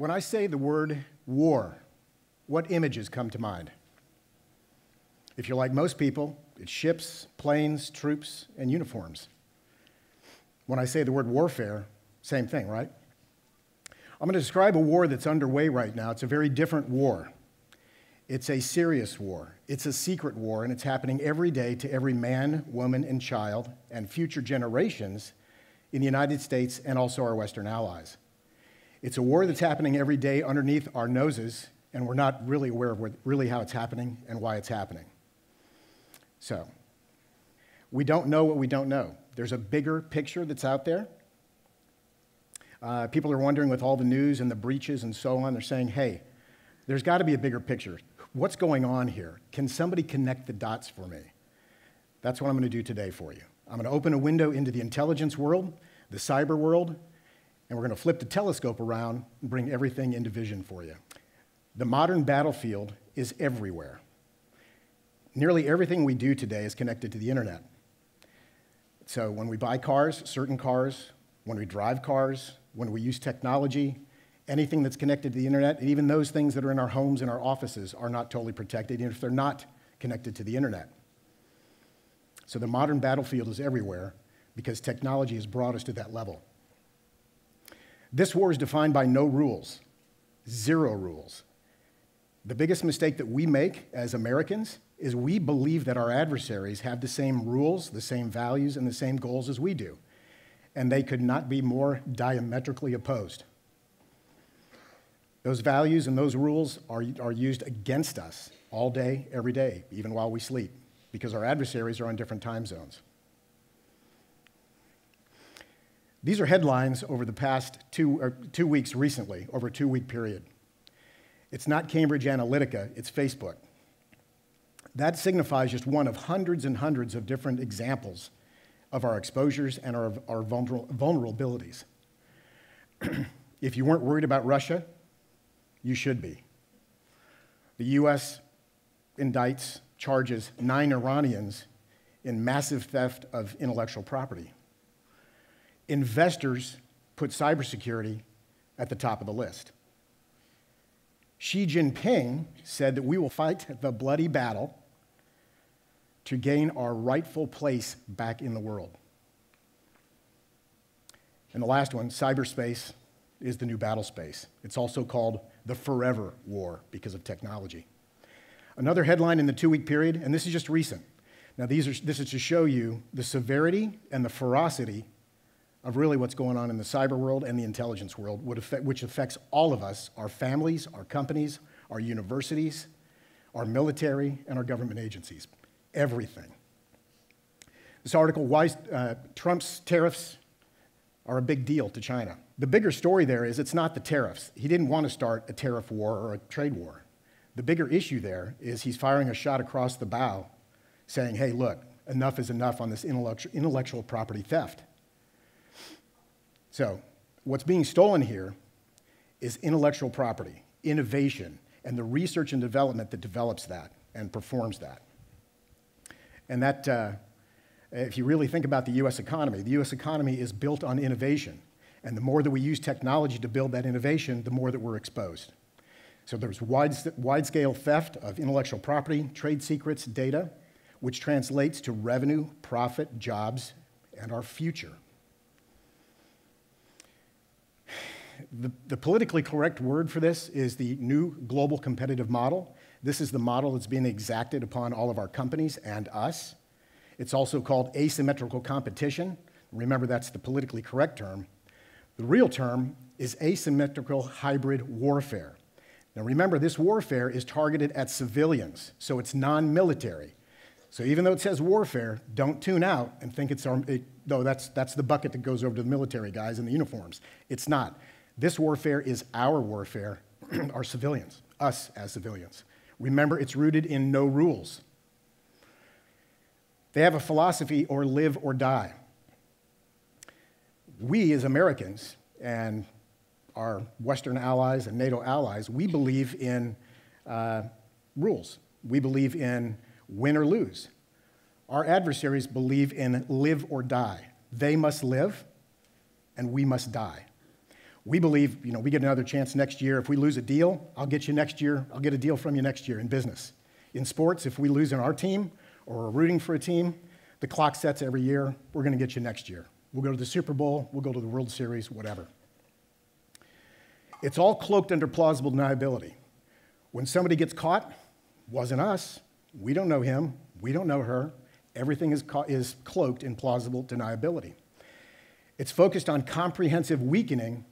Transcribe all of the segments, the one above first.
When I say the word war, what images come to mind? If you're like most people, it's ships, planes, troops, and uniforms. When I say the word warfare, same thing, right? I'm going to describe a war that's underway right now. It's a very different war. It's a serious war. It's a secret war, and it's happening every day to every man, woman, and child, and future generations in the United States and also our Western allies. It's a war that's happening every day underneath our noses, and we're not really aware of really how it's happening and why it's happening. So, we don't know what we don't know. There's a bigger picture that's out there. Uh, people are wondering with all the news and the breaches and so on, they're saying, hey, there's got to be a bigger picture. What's going on here? Can somebody connect the dots for me? That's what I'm going to do today for you. I'm going to open a window into the intelligence world, the cyber world, and we're going to flip the telescope around and bring everything into vision for you. The modern battlefield is everywhere. Nearly everything we do today is connected to the internet. So when we buy cars, certain cars, when we drive cars, when we use technology, anything that's connected to the internet, and even those things that are in our homes and our offices are not totally protected, even if they're not connected to the internet. So the modern battlefield is everywhere because technology has brought us to that level. This war is defined by no rules, zero rules. The biggest mistake that we make as Americans is we believe that our adversaries have the same rules, the same values, and the same goals as we do. And they could not be more diametrically opposed. Those values and those rules are, are used against us all day, every day, even while we sleep, because our adversaries are on different time zones. These are headlines over the past two, two weeks recently, over a two week period. It's not Cambridge Analytica, it's Facebook. That signifies just one of hundreds and hundreds of different examples of our exposures and our, our vulnerabilities. if you weren't worried about Russia, you should be. The US indicts, charges nine Iranians in massive theft of intellectual property investors put cybersecurity at the top of the list. Xi Jinping said that we will fight the bloody battle to gain our rightful place back in the world. And the last one, cyberspace is the new battle space. It's also called the forever war because of technology. Another headline in the two week period, and this is just recent. Now, these are, this is to show you the severity and the ferocity of really what's going on in the cyber world and the intelligence world, which affects all of us our families, our companies, our universities, our military, and our government agencies. Everything. This article, why uh, Trump's tariffs are a big deal to China. The bigger story there is it's not the tariffs. He didn't want to start a tariff war or a trade war. The bigger issue there is he's firing a shot across the bow saying, hey, look, enough is enough on this intellectual property theft. So, what's being stolen here is intellectual property, innovation, and the research and development that develops that and performs that. And that, uh, if you really think about the US economy, the US economy is built on innovation. And the more that we use technology to build that innovation, the more that we're exposed. So there's wide, wide scale theft of intellectual property, trade secrets, data, which translates to revenue, profit, jobs, and our future. The, the politically correct word for this is the new global competitive model. This is the model that's being exacted upon all of our companies and us. It's also called asymmetrical competition. Remember, that's the politically correct term. The real term is asymmetrical hybrid warfare. Now, remember, this warfare is targeted at civilians, so it's non military. So, even though it says warfare, don't tune out and think it's our, it, no, that's, that's the bucket that goes over to the military guys in the uniforms. It's not. This warfare is our warfare, our civilians, us as civilians. Remember, it's rooted in no rules. They have a philosophy or live or die. We as Americans and our Western allies and NATO allies, we believe in uh, rules. We believe in win or lose. Our adversaries believe in live or die. They must live, and we must die. We believe, you know, we get another chance next year. If we lose a deal, I'll get you next year. I'll get a deal from you next year in business. In sports, if we lose in our team or are rooting for a team, the clock sets every year. We're going to get you next year. We'll go to the Super Bowl, we'll go to the World Series, whatever. It's all cloaked under plausible deniability. When somebody gets caught, wasn't us. We don't know him. We don't know her. Everything is, is cloaked in plausible deniability. It's focused on comprehensive weakening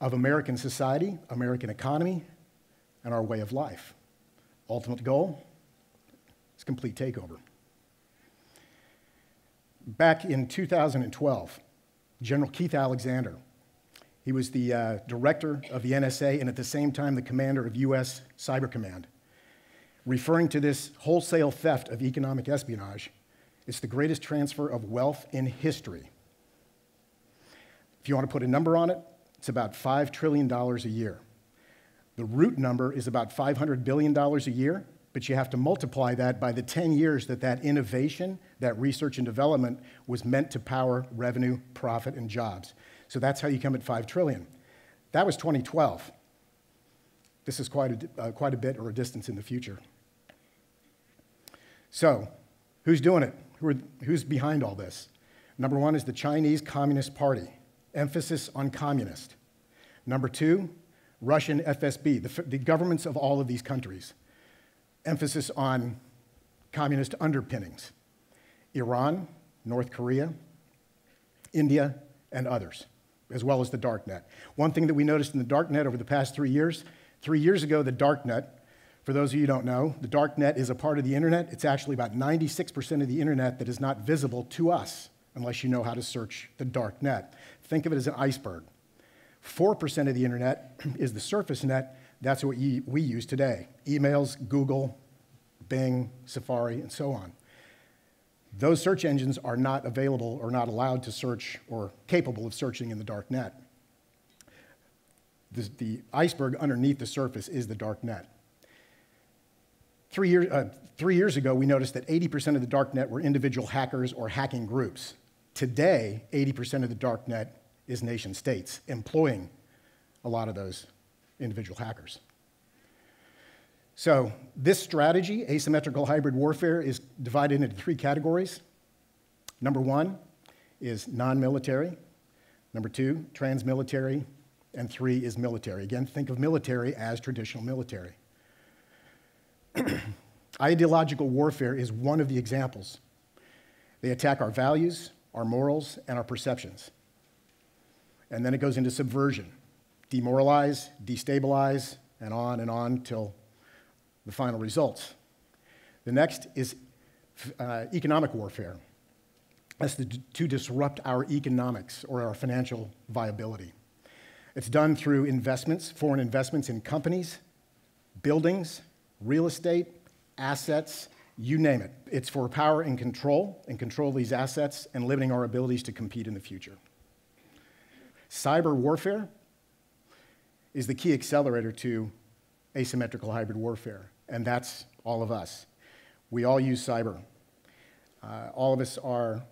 of American society, American economy, and our way of life. Ultimate goal is complete takeover. Back in 2012, General Keith Alexander, he was the uh, director of the NSA and at the same time the commander of US Cyber Command. Referring to this wholesale theft of economic espionage, it's the greatest transfer of wealth in history. If you want to put a number on it, it's about $5 trillion a year. The root number is about $500 billion a year, but you have to multiply that by the 10 years that that innovation, that research and development was meant to power revenue, profit, and jobs. So that's how you come at 5 trillion. That was 2012. This is quite a, uh, quite a bit or a distance in the future. So, who's doing it? Who are, who's behind all this? Number one is the Chinese Communist Party, emphasis on communist. Number two, Russian FSB, the, the governments of all of these countries, emphasis on communist underpinnings. Iran, North Korea, India, and others as well as the darknet. One thing that we noticed in the darknet over the past three years, three years ago, the darknet, for those of you who don't know, the darknet is a part of the internet. It's actually about 96% of the internet that is not visible to us unless you know how to search the darknet. Think of it as an iceberg. 4% of the internet is the surface net. That's what we use today emails, Google, Bing, Safari, and so on. Those search engines are not available or not allowed to search or capable of searching in the dark net. The, the iceberg underneath the surface is the dark net. Three, year, uh, three years ago, we noticed that 80% of the dark net were individual hackers or hacking groups. Today, 80% of the dark net is nation states employing a lot of those individual hackers. So, this strategy, asymmetrical hybrid warfare, is divided into three categories. Number one is non military, number two, trans-military. and three is military. Again, think of military as traditional military. Ideological warfare is one of the examples. They attack our values, our morals, and our perceptions. And then it goes into subversion demoralize, destabilize, and on and on till the final results. The next is uh, economic warfare. That's the, to disrupt our economics or our financial viability. It's done through investments, foreign investments in companies, buildings, real estate, assets, you name it. It's for power and control, and control these assets and limiting our abilities to compete in the future. Cyber warfare is the key accelerator to asymmetrical hybrid warfare and that's all of us. We all use cyber. Uh, all of us are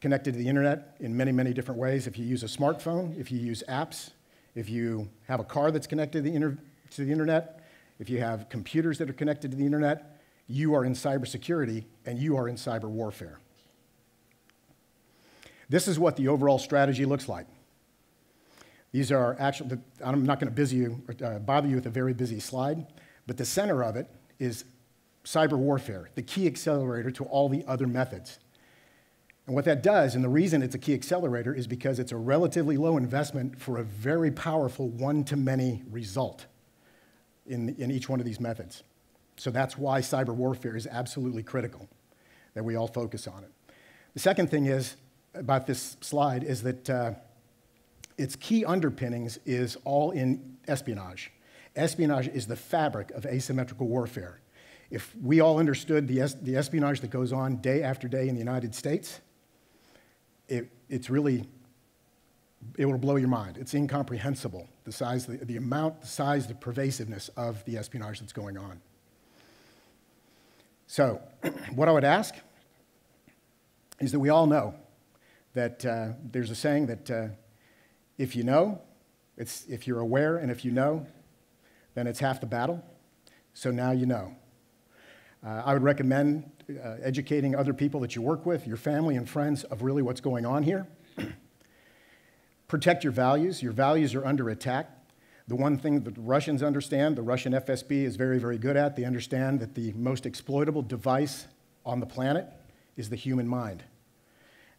connected to the internet in many, many different ways. If you use a smartphone, if you use apps, if you have a car that's connected to the, to the internet, if you have computers that are connected to the internet, you are in cybersecurity and you are in cyber warfare. This is what the overall strategy looks like. These are actually, I'm not going to busy you, uh, bother you with a very busy slide. But the center of it is cyber warfare, the key accelerator to all the other methods. And what that does, and the reason it's a key accelerator, is because it's a relatively low investment for a very powerful one to many result in, in each one of these methods. So that's why cyber warfare is absolutely critical, that we all focus on it. The second thing is about this slide is that uh, its key underpinnings is all in espionage. Espionage is the fabric of asymmetrical warfare. If we all understood the, es- the espionage that goes on day after day in the United States, it, it's really, it will blow your mind. It's incomprehensible, the size, the, the amount, the size, the pervasiveness of the espionage that's going on. So, what I would ask is that we all know that uh, there's a saying that uh, if you know, It's, if you're aware and if you know, then it's half the battle. So now you know. Uh, I would recommend uh, educating other people that you work with, your family and friends, of really what's going on here. Protect your values. Your values are under attack. The one thing that the Russians understand, the Russian FSB is very, very good at, they understand that the most exploitable device on the planet is the human mind.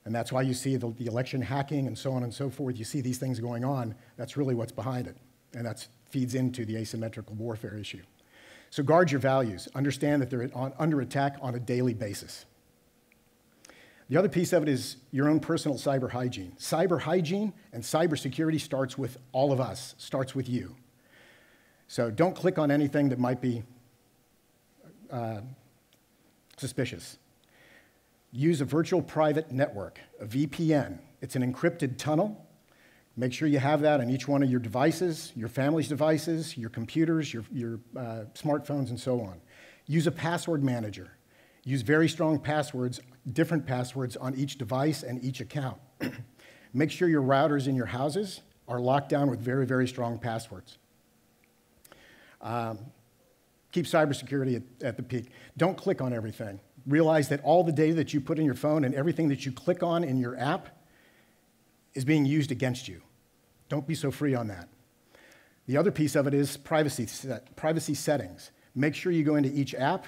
And that's why you see the, the, election hacking and so on and so forth. You see these things going on. That's really what's behind it. And that feeds into the asymmetrical warfare issue. So guard your values. Understand that they're on, under attack on a daily basis. The other piece of it is your own personal cyber hygiene. Cyber hygiene and cybersecurity starts with all of us, starts with you. So don't click on anything that might be uh, suspicious. Use a virtual private network, a VPN. It's an encrypted tunnel. Make sure you have that on each one of your devices, your family's devices, your computers, your, your uh, smartphones, and so on. Use a password manager. Use very strong passwords, different passwords on each device and each account. Make sure your routers in your houses are locked down with very, very strong passwords. Um, keep cybersecurity at, at the peak. Don't click on everything realize that all the data that you put in your phone and everything that you click on in your app is being used against you. Don't be so free on that. The other piece of it is privacy, set, privacy settings. Make sure you go into each app,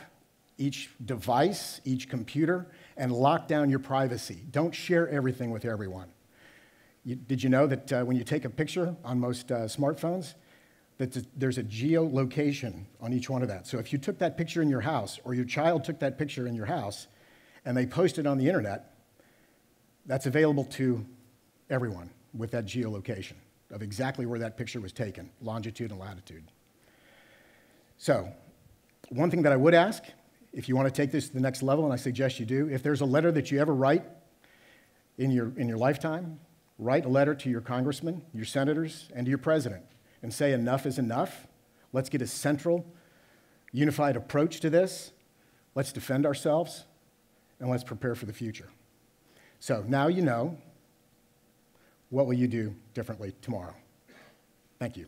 each device, each computer, and lock down your privacy. Don't share everything with everyone. You, did you know that uh, when you take a picture on most uh, smartphones, that there's a geolocation on each one of that. So if you took that picture in your house, or your child took that picture in your house, and they posted on the internet, that's available to everyone with that geolocation of exactly where that picture was taken, longitude and latitude. So, one thing that I would ask, if you want to take this to the next level, and I suggest you do, if there's a letter that you ever write in your, in your lifetime, write a letter to your congressman, your senators, and to your president and say enough is enough. Let's get a central, unified approach to this. Let's defend ourselves, and let's prepare for the future. So now you know. What will you do differently tomorrow? Thank you.